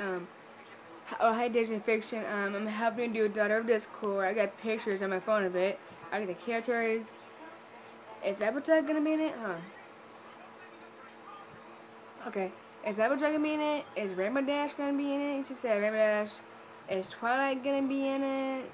Um, oh, hi Disney Fiction. Um, I'm helping to do a Daughter of Discord. I got pictures on my phone of it. I got the characters. Is Applejack gonna be in it? Huh. Okay. Is Applejack gonna be in it? Is Rainbow Dash gonna be in it? She said Rainbow Dash. Is Twilight gonna be in it?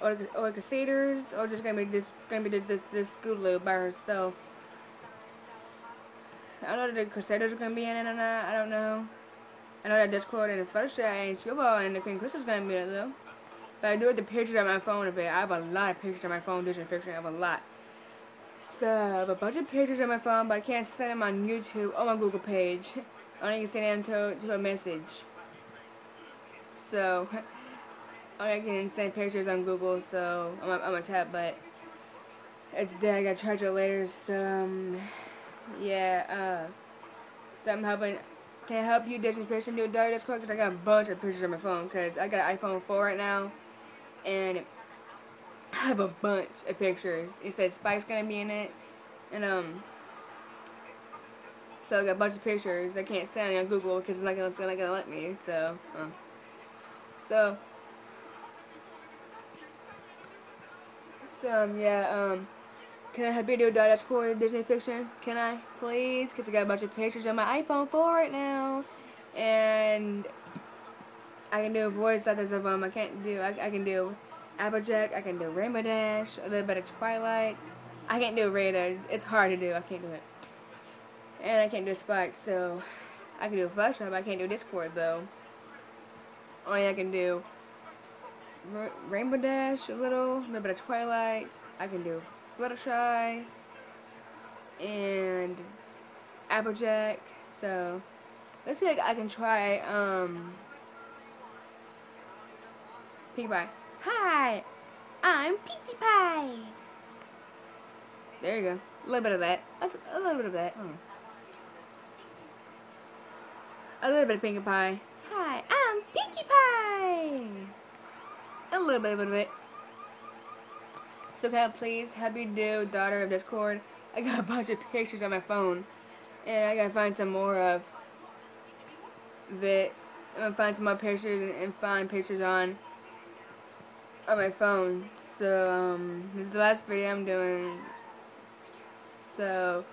Or or the Crusaders? Or just gonna be just gonna be just this Scootaloo by herself? I don't know if the Crusaders are gonna be in it or not. I don't know. I know that Discord and Fluttershy and Screwball and the Queen Crystal's gonna be it though. But I do have the pictures on my phone of it. I have a lot of pictures on my phone, Disney Fiction. I have a lot. So I have a bunch of pictures on my phone, but I can't send them on YouTube or my Google page. I only can send them to, to a message. So I can send pictures on Google, so I'm on my but it's dead. I gotta charge it later. So um, yeah. Uh, so I'm helping. Can I help you Disney Fiction do a diary Discord? Because I got a bunch of pictures on my phone. Because I got an iPhone 4 right now. And I have a bunch of pictures. It says Spike's going to be in it. And, um... So I got a bunch of pictures. I can't send it on Google because it's not going to it's not gonna let me. So, um, So... So, um, yeah, um... Can I help video a Discord Disney Fiction? Can I, please? Because I got a bunch of pictures on my iPhone 4 right now. And I can do voice letters of them. I can't do, I, I can do Applejack, I can do Rainbow Dash, a little bit of Twilight. I can't do Radar. It's hard to do. I can't do it. And I can't do Spike, so I can do Flash but I can't do Discord, though. Only I can do Rainbow Dash a little, a little bit of Twilight. I can do Fluttershy, and Applejack. So let's see if I can try um Pinkie Pie. Hi, I'm Pinkie Pie. There you go. A little bit of that. A little bit of that. Oh. A little bit of Pinkie Pie. Hi, I'm Pinkie Pie. A little bit of it. So can I please you do Daughter of Discord? I got a bunch of pictures on my phone. And I gotta find some more of it. I'm gonna find some more pictures and find pictures on on my phone. So um, this is the last video I'm doing. So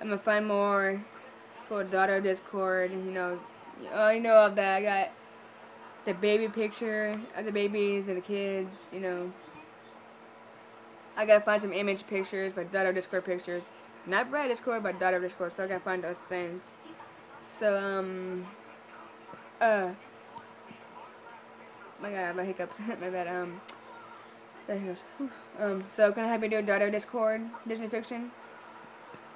I'm gonna find more for Daughter of Discord. You know, oh, you know of that. I got the baby picture of the babies and the kids. You know, I gotta find some image pictures, but daughter Discord pictures. Not Brad Discord, but daughter Discord, so I gotta find those things. So, um, uh, my god, my hiccups, my bad, um, there he. Um, so can I have you do daughter Discord, Disney Fiction?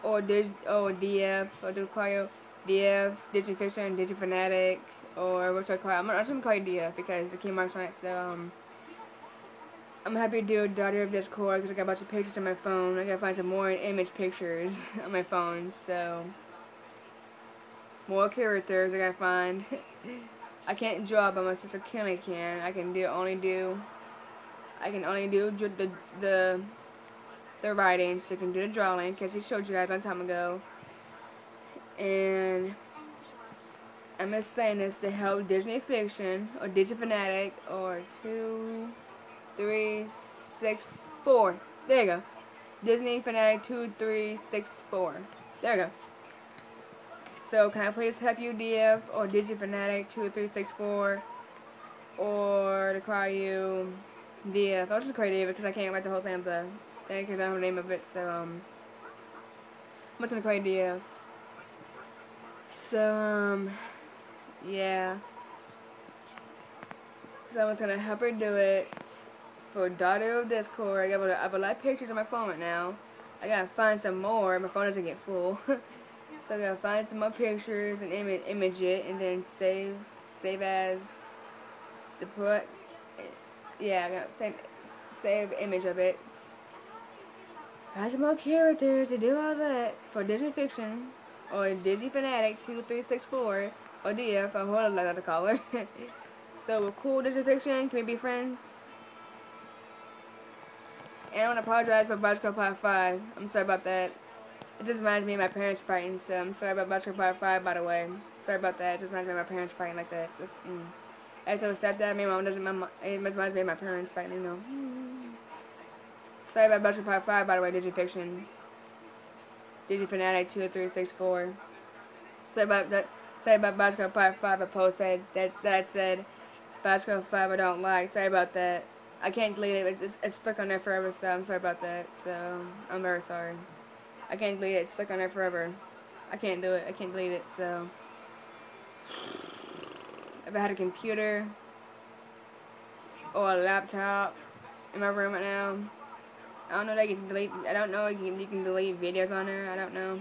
Or Dis, or DF, or you DF, Disney Fiction, Disney Fanatic, or what should I call it? I'm, I'm just gonna call you DF because the key marks on it, so, um, I'm happy to do a daughter of Discord because I got a bunch of pictures on my phone. I gotta find some more image pictures on my phone, so more characters I gotta find. I can't draw, but my sister Kinley can. I can do only do. I can only do the the the writing. She can do the drawing because she showed you guys one time ago. And I'm just saying this to help Disney Fiction or Disney Fanatic or two three, six, four. There you go. Disney Fanatic 2364. There you go. So can I please help you DF or Disney Fanatic 2364 or to call you DF. I'll just you DF because I can't write the whole thing the because I don't have the name of it. So um, I'm just gonna you DF. So um, yeah. So I'm just gonna help her do it for Daughter of Discord. I, got, I have a lot of pictures on my phone right now. I gotta find some more. My phone doesn't get full. so I gotta find some more pictures and Im image it and then save save as the put yeah, I gotta save save image of it. Find some more characters to do all that for Disney Fiction or Disney Fanatic 2364 or DF, I like to call her. so with cool Disney Fiction, can we be friends? And I want to apologize for Bicycle Part 5. I'm sorry about that. It just reminds me of my parents fighting, so I'm sorry about Bachelor Part 5, by the way. Sorry about that. It just reminds me of my parents fighting like that. Just, mm. I sad that my mom doesn't, my mom, it just reminds me of my parents fighting, you know. Sorry about Bachelor Part 5, by the way, Digifiction. Digifanatic 2364. Sorry about that. Sorry about Bachelor Part 5, a post that, that, that said, Bachelor 5 I don't like. Sorry about that. I can't delete it. It's, it's stuck on there forever, so I'm sorry about that. So, I'm very sorry. I can't delete it. It's stuck on there forever. I can't do it. I can't delete it, so. If I had a computer or a laptop in my room right now, I don't know that you can delete. I don't know you can, you can delete videos on there. I don't know.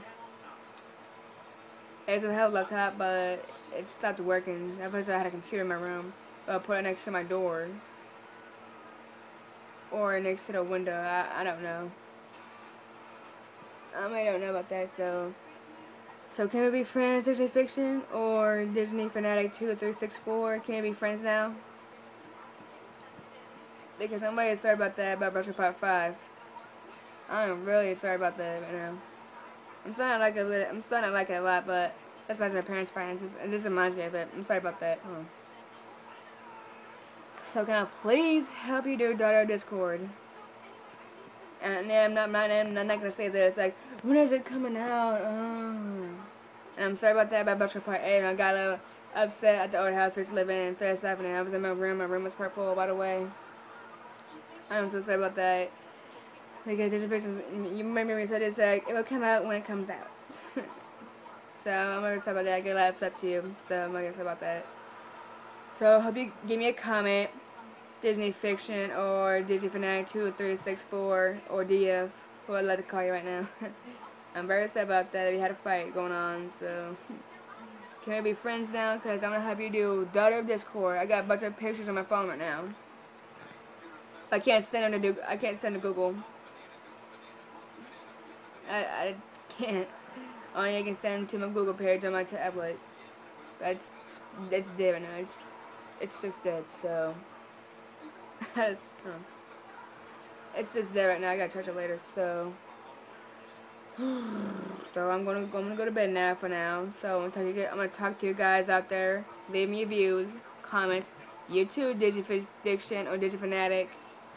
It's a hell laptop, but it stopped working. I wish I had a computer in my room, but I put it next to my door or next to the window. I, I don't know. I don't know about that, so... So can we be friends, Disney Fiction, or Disney Fanatic 2364? Can we be friends now? Because I'm really sorry about that, about Brush Part 5. I'm really sorry about that right now. I'm starting to like it, I'm starting to like it a lot, but that's why my parents' and this reminds me of it. I'm sorry about that. Oh. So can I please help you do Daughter Discord? And I'm not, not, I'm not gonna say this. Like, when is it coming out? Oh. And I'm sorry about that about Bachelor Part 8. And I got a little upset at the old house we used to live in, Third Avenue. Oh I was in my room. My room was purple, by the way. I'm so sorry about that. Because there's pictures, you remember me said it's like, it will come out when it comes out. so I'm gonna say about that. I get a lot upset to you. So I'm gonna say about that. So hope you give me a comment. Disney Fiction or Disney Fanatic 2364 or DF, who I'd like to call you right now. I'm very upset about that. We had a fight going on, so can we be friends now? Because I'm going to have you do Daughter of Discord. I got a bunch of pictures on my phone right now. I can't send them to I can't send to Google. I, I just can't. Only I can send them to my Google page on my tablet. That's that's dead right now. It's it's just dead. So. Has, it's just there right now. I gotta charge it later. So, so I'm gonna I'm gonna go to bed now for now. So I'm gonna, talk, I'm gonna talk to you guys out there. Leave me views, comments. You YouTube Digifiction or Digifanatic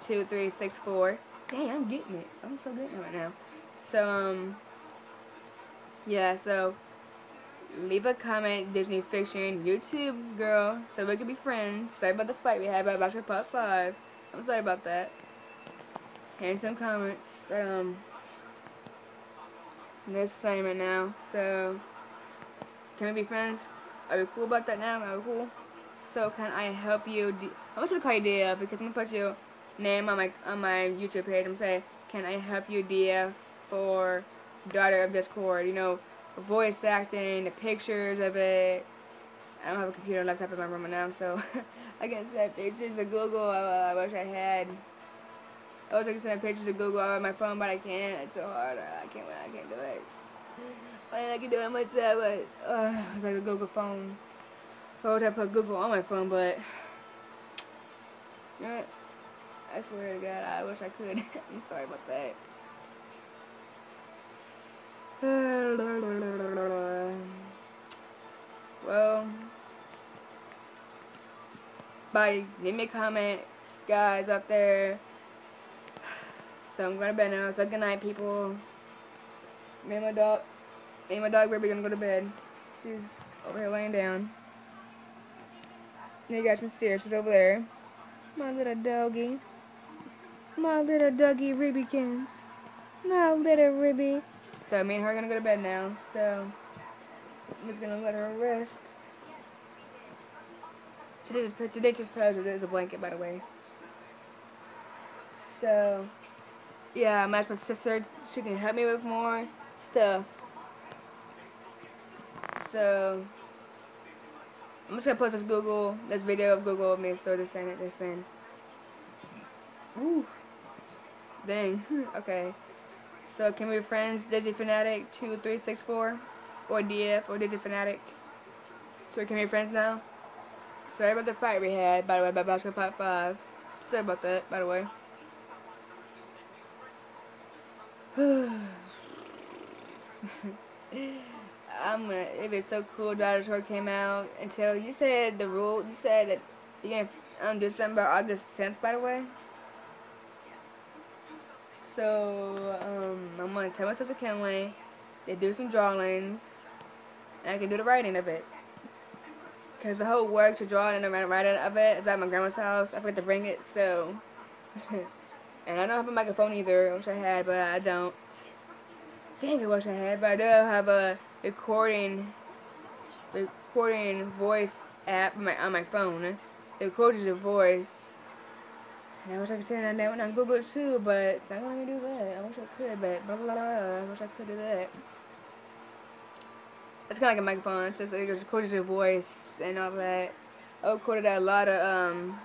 two three six four. Dang, I'm getting it. I'm so getting it right now. So um, yeah. So leave a comment, Disney Fiction, YouTube girl, so we can be friends. Sorry about the fight we had about Bachelor Part 5. I'm sorry about that. And some comments, but um, this same right now. So, can we be friends? Are we cool about that now? Are we cool? So, can I help you? I'm gonna call you DF because I'm gonna put your name on my on my YouTube page. I'm saying, can I help you DF for Daughter of Discord? You know voice acting, the pictures of it. I don't have a computer and laptop in my room right now, so I can send pictures to Google. Uh, I wish I had. I wish I could send pictures to Google on my phone, but I can't. It's so hard. I can't. I can't do it. I, can do it on my tab, but uh, it's like a Google phone. I wish I put Google on my phone, but you know what? I swear to God, I wish I could. I'm sorry about that. Well, bye. Leave me a comment, guys, up there. So I'm gonna bed now. So good night, people. Me and my dog, me and my dog baby gonna go to bed. She's over here laying down. And you got some stairs. She's over there. My little doggy. My little doggy Ribbykins. My little Ribby. So me and her are gonna go to bed now. So I'm just gonna let her rest. Today just today just put out as a blanket by the way. So yeah, I'm asked my sister she can help me with more stuff. So I'm just gonna post this Google this video of Google of me so saying it, they're saying Ooh. Dang. okay. So can we be friends, Digifanatic 2364 or DF or Digifanatic? So can we be friends now? Sorry about the fight we had, by the way, by Basketball Part 5. Sorry about that, by the way. I'm gonna. It'd be so cool. Court came out until you said the rule. You said that you um December August 10th. By the way. So I'm gonna tell my sister Kinley to do some drawings, and I can do the writing of it. Cause the whole work to draw and the writing of it is at my grandma's house. I forgot to bring it, so. and I don't have a microphone either. Wish I had, but I don't. Dang, I wish I had, but I do have a recording, recording voice app on my, on my phone. It records your voice. And I wish I could say that on Google too, but it's not going to do that. I wish I could, but blah, blah, blah, I wish I could do that. It's kind of like a microphone. It's just, it records your voice and all that. I recorded a lot of um,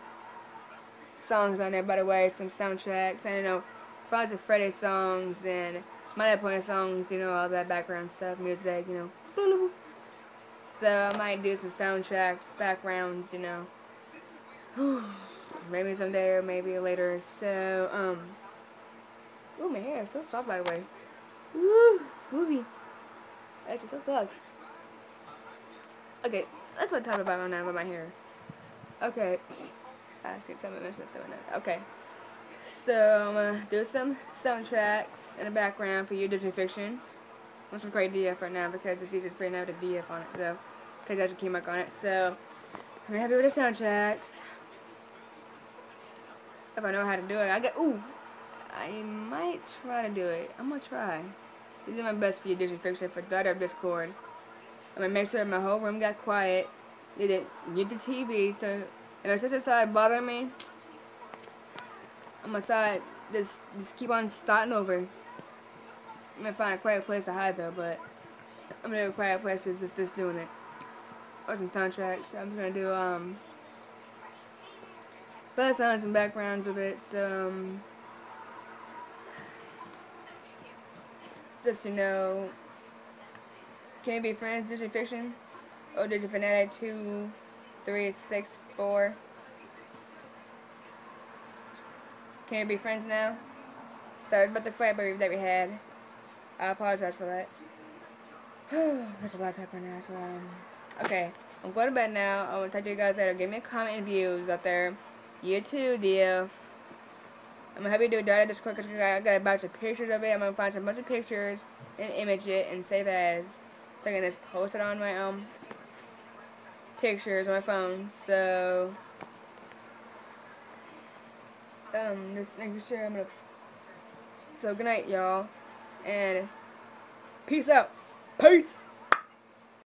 songs on there, by the way, some soundtracks. I don't know, of Freddy songs and my point songs, you know, all that background stuff, music, you know. So I might do some soundtracks, backgrounds, you know. maybe someday or maybe later. So, um, ooh, my hair is so soft, by the way. Woo, smoothie. Actually, so soft. Okay, that's what I'm talking about now about my hair. Okay. I see seven minutes with doing that. Okay. So I'm gonna do some soundtracks in the background for your Disney fiction. I'm some great DF right now because it's easier to straighten out the DF on it, so because I have a key mark on it. So I'm happy with the soundtracks. If I know how to do it, I get ooh. I might try to do it. I'm gonna try. This is my best for your fiction for daughter of Discord. I'm gonna make sure my whole room got quiet. Didn't mute the TV, so if my sister started bothering me, I'm gonna start just just keep on starting over. I'm gonna find a quiet place to hide though, but I'm gonna do a quiet place is just just doing it. Or some soundtracks. I'm just gonna do um so that sounds some backgrounds of it, so um just to know can it be friends, Disney Fiction? Oh, Disney Fanatic two three six four Can we be friends now? Sorry about the fight that we had. I apologize for that. That's a lot of talk right now, so um, okay. I'm going to bed now. I to talk to you guys later. Give me a comment and views out there. You too, DF. I'm gonna have you do a data Discord because I got a bunch of pictures of it. I'm gonna find a bunch of pictures and image it and save as. So I can just post it on my um pictures on my phone. So um, just making sure I'm gonna. So good night, y'all, and peace out. Peace.